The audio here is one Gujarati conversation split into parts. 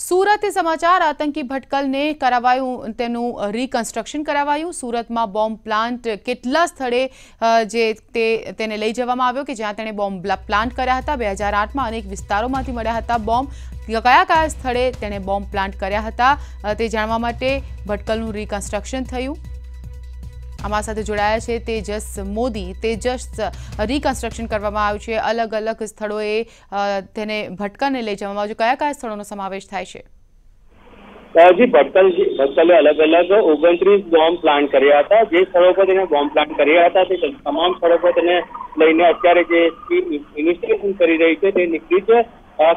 સુરતે સમાચાર, આતંકી ભટકલને કરાવાયું, તેનું રિકન્સ્ટ્રક્શન કરાવાયું. સુરતમાં બોમ્બ પ્લાન્ટ કેટલા સ્થળે જે તે, તેને લઈ જવામાં આવ્યો કે જ્યાં તેણે બોમ્બ પ્લાન્ટ કર્યા હતા. બે હજાર આઠમાં અનેક વિસ્તારોમાંથી મળ્યા હતા બોમ્બ કયા કયા સ્થળે તેણે બોમ્બ પ્લાન્ટ કર્યા હતા? તે જાણવા માટે ભટકલનું રિકન્સ્ટ્રક્શન થયું. અમારા સાથે જોડાયા છે તેજસ મોદી. તેજસ રિકન્સ્ટ્રક્શન કરવામાં આવ્યું છે. અલગ અલગ સ્થળોએ તેને ભટકાને લઈ જવામાં આવ્યું કયા કયા સ્થળોનો સમાવેશ થાય છે? ભટકલે અલગ અલગ ઓગણત્રીસ બોમ્બ પ્લાન કર્યા હતા. જે સ્થળો પર તેને બોમ્બ પ્લાન કર્યા હતા, તે તમામ સ્થળો પર તેને લઈને અત્યારે જે ઇન્વેસ્ટિગેશન કરી રહી છે, તે નીકળી છે.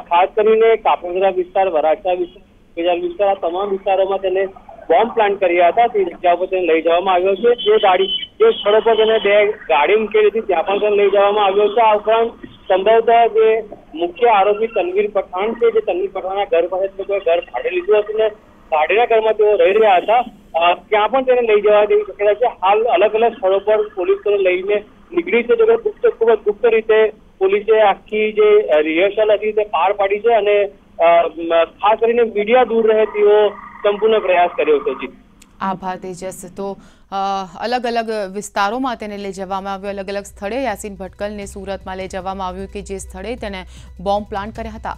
ખાસ કરીને કાપોદરા વિસ્તાર, વરાછા વિસ્તાર વિસ્તાર, આ તમામ વિસ્તારોમાં તેને બોમ્બ પ્લાન્ટ કર્યા હતા, તે જગ્યા પર તેને લઈ જવામાં આવ્યો છે. જે ગાડી, જે સ્થળો પર તેને બે ગાડી મૂકેલી હતી, ત્યાં પણ તેને લઈ જવામાં આવ્યો છે. આ ઉપરાંત સંભવતઃ જે મુખ્ય આરોપી તનવીર પઠાણ છે, જે તનવીર પઠાણના ઘર પાસે લોકોએ ઘર ભાડે લીધું હતું ને ભાડેના ઘરમાં તેઓ રહી રહ્યા હતા. ત્યાં પણ તેને લઈ જવા દેવી શક્યતા છે. હાલ અલગ અલગ સ્થળો પર પોલીસ તેને લઈને નીકળી છે. જોકે ગુપ્ત ખૂબ જ ગુપ્ત રીતે પોલીસે આખી જે રિહર્સલ હતી તે પાર પાડી છે અને ખાસ કરીને મીડિયા દૂર રહે તેવો સંપૂર્ણ પ્રયાસ કર્યો છે જી. આભાર તેજસ. તો અલગ અલગ વિસ્તારોમાં તેને લઈ જવામાં આવ્યો. અલગ અલગ સ્થળે યાસીન ભટકલને સુરતમાં લઈ જવામાં આવ્યું કે જે સ્થળે તેને બોમ્બ પ્લાન્ટ કર્યા હતા.